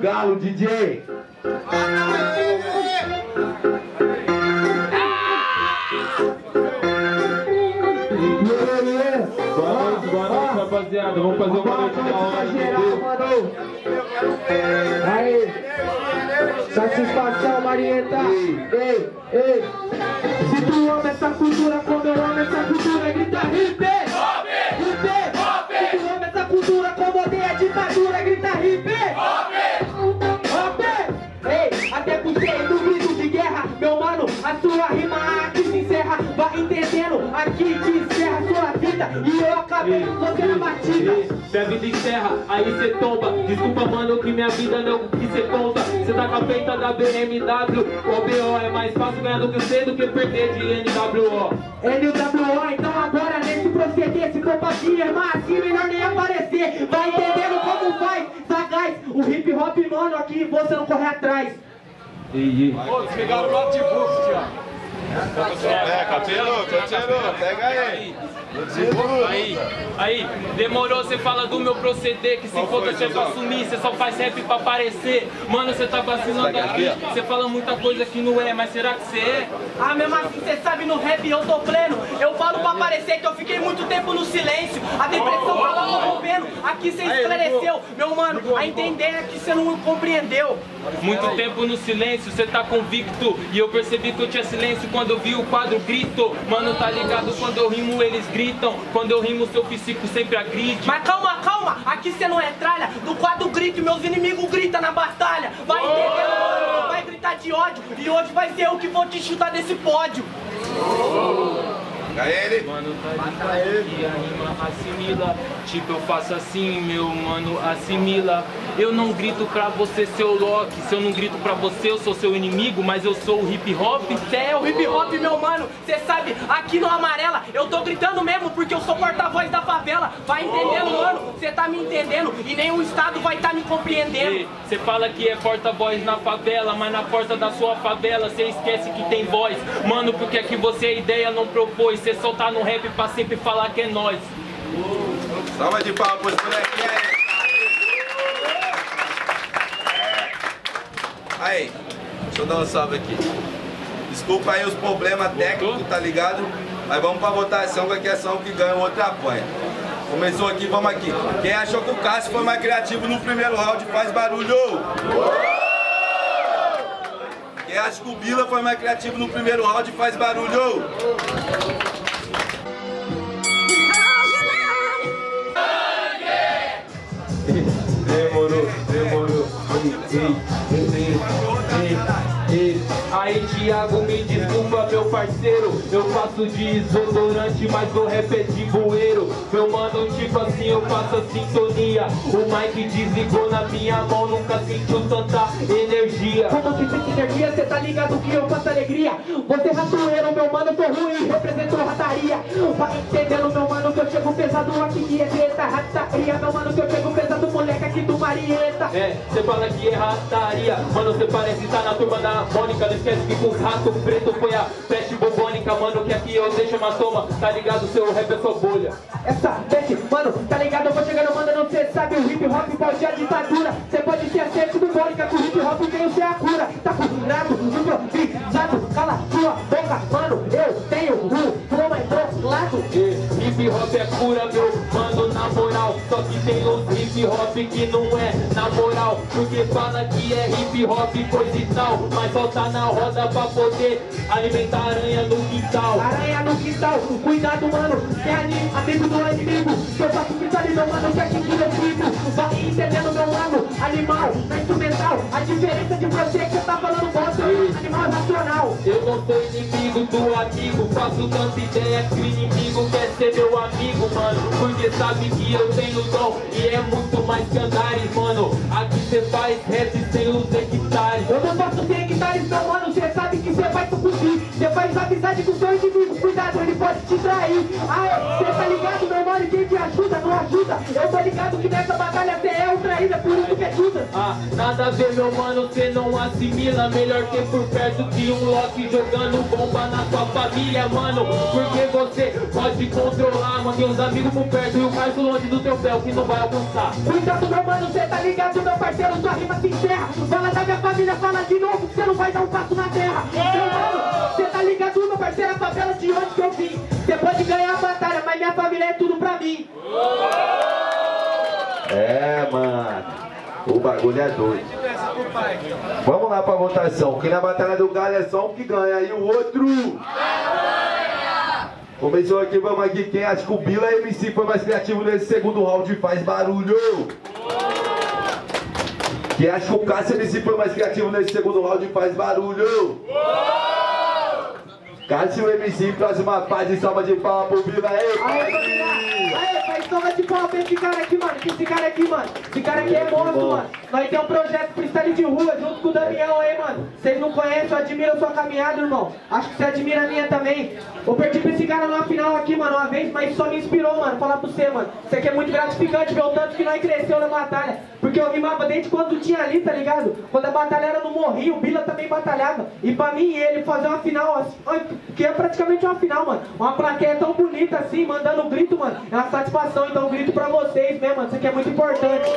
galo, DJ. Rapaziada. Vamos fazer uma noite da hora, entendeu? Aí, satisfação, Marieta. Ei, ei. Se tu ama essa cultura como eu amo essa cultura, grita. Hip. E eu acabei você na batida. Minha vida encerra, aí cê tomba Desculpa mano que minha vida não que cê conta Cê tá com a peita da BMW O BO é mais fácil ganhar do que C do que perder de NWO NWO, então agora nesse proceder Se for pra te irmar assim, melhor nem aparecer Vai entendendo como faz, sagaz O hip hop, mano, aqui você não corre atrás Ei, ei. Pô, desligaram o notebook, Tiago. É, cabelo, cabelo, pega aí. Aí, aí, demorou, você fala do meu proceder Que se for você pra assumir, você só faz rap pra aparecer. Mano, você tá vacilando aqui Você fala muita coisa que não é, mas será que você é? Ah, mesmo assim, cê sabe, no rap eu tô pleno. Eu falo pra parecer que eu fiquei muito tempo no silêncio. A depressão tá lá corrompendo, aqui cê esclareceu. Meu mano, a entender é que cê não compreendeu. Muito tempo no silêncio, cê tá convicto. E eu percebi que eu tinha silêncio quando eu vi o quadro grito. Mano, tá ligado? Quando eu rimo eles gritam Quando eu rimo seu psico sempre agride. Mas calma, calma, aqui cê não é tralha. Do quadro grito, meus inimigos gritam na batalha. Vai entender, mano, vai gritar de ódio. E hoje vai ser eu que vou te chutar desse pódio Pega ele. Mano, tá ligado que a rima assimila. Tipo, eu faço assim, meu mano, assimila. Eu não grito pra você, seu Loki. Se eu não grito pra você, eu sou seu inimigo Mas eu sou o hip hop. Cê é o hip hop, meu mano, cê sabe, aqui no Amarela Eu tô gritando mesmo porque eu sou porta-voz da favela. Vai entendendo, mano, cê tá me entendendo E nem o Estado vai tá me compreendendo. Você fala que é porta-voz na favela, mas na porta da sua favela você esquece que tem voz. Mano, porque aqui você a ideia não propôs. Você tá no rap pra sempre falar que é nós. Salva de palmas pros molequinhos aí. Deixa eu dar um salve aqui. Desculpa aí os problemas técnicos, tá ligado? Mas vamos pra votação, porque é ação que ganha, o outro apanha. Começou aqui, vamos aqui. Quem achou que o Cássio foi mais criativo no primeiro round faz barulho. Quem acha que o Bila foi mais criativo no primeiro round faz barulho. Thiago, me desculpa, meu parceiro. Eu faço de desodorante, mas é de bueiro. Meu mano, tipo assim, eu faço a sintonia. O Mike desligou na minha mão, nunca sentiu tanta energia. Como que sente energia, cê tá ligado que eu faço alegria Você ratoeiro, meu mano, tô ruim, representou rataria Vai entendendo, meu mano, que eu chego pesado aqui que é treta Rataria, meu mano, que eu chego pesado, moleque aqui do Marieta. É, cê fala que é rataria Mano, cê parece estar na turma da Mônica. Não esquece que com os ratos preto foi a peste bubônica. Mano, que aqui eu deixo uma toma Tá ligado, seu rap é sua bolha. Essa peste, mano, tá ligado, eu vou chegando, mandando, cê sabe. O hip hop pode ser a ditadura. Cê pode ser a sede do Mônica, com o hip hop veio ser a cura. Tá curado, improvisado, cala sua boca Mano, eu tenho um mais lado E Hip hop é cura, meu. Mano, na moral Só que tem os hip hop que não é na moral Porque fala que é hip hop coisa e tal Mas só tá na roda pra poder alimentar aranha no quintal. Aranha no quintal, cuidado mano, é ani- amigo do inimigo Que eu faço freestyle, meu mano, que é que eu fico Vai entendendo, meu mano, animal, na instrumental. A diferença de você que cê tá falando bosta Animal é racional Eu não sou inimigo do amigo Faço tanta ideia que o inimigo quer ser meu amigo, mano. Porque sabe que eu tenho dom E é muito mais que andares, mano Aqui cê faz rap sem os hectares. Eu não faço sem hectares, meu mano, cê sabe que cê vai sucumbir Cê faz amizade com seu inimigo, cuidado, ele pode te trair. Aê, cê tá ligado, Eu tô ligado que nessa batalha cê é o traída, por isso que é Ah, nada a ver, meu mano, cê não assimila. Melhor ter por perto que um Loki jogando bomba na sua família, mano. Porque você pode controlar, mano. Tem uns amigos por perto e o mais longe do teu pé, o que não vai alcançar. Cuidado, meu mano, cê tá ligado, meu parceiro, sua rima se encerra. Fala da minha família, fala de novo, cê não vai dar um passo na terra. Meu mano, cê tá ligado, meu parceiro, a favela de onde que eu vim. Cê pode ganhar a batalha, mas minha família é tudo pra mim. É, mano. O bagulho é doido. Vamos lá pra votação. Quem na Batalha do Galho é só um que ganha. E o outro. Começou aqui, vamos aqui. Quem acha que o Bila MC foi mais criativo nesse segundo round faz barulho. Quem acha que o Cássio MC foi mais criativo nesse segundo round faz barulho. Cássio MC, próxima paz e salva de palma pro Bila. Ei, Aê, família! Aê, faz soma de pau pra esse cara aqui, mano. Que esse cara aqui, mano. Esse cara aqui é monstro, mano. Nós temos um projeto freestyle de rua junto com o Damião aí, mano. Vocês não conhecem, eu admiro a sua caminhada, irmão. Acho que você admira a minha também. Eu perdi pra esse cara numa final aqui, mano, uma vez, mas só me inspirou, mano. Falar pra você, mano. Isso aqui é muito gratificante ver o tanto que nós cresceu na batalha. Porque eu rimava desde quando tinha ali, tá ligado? Quando a batalha era no Morrinho, o Bila também batalhava. E pra mim e ele fazer uma final, assim, que é praticamente uma final, mano. Uma plaqueia tão bonita assim, mandando um grito, mano. É uma satisfação, então um grito pra vocês mesmo, mano. Isso aqui é muito importante.